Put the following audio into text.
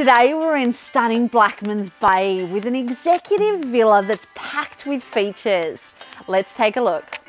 Today we're in stunning Blackmans Bay with an executive villa that's packed with features. Let's take a look.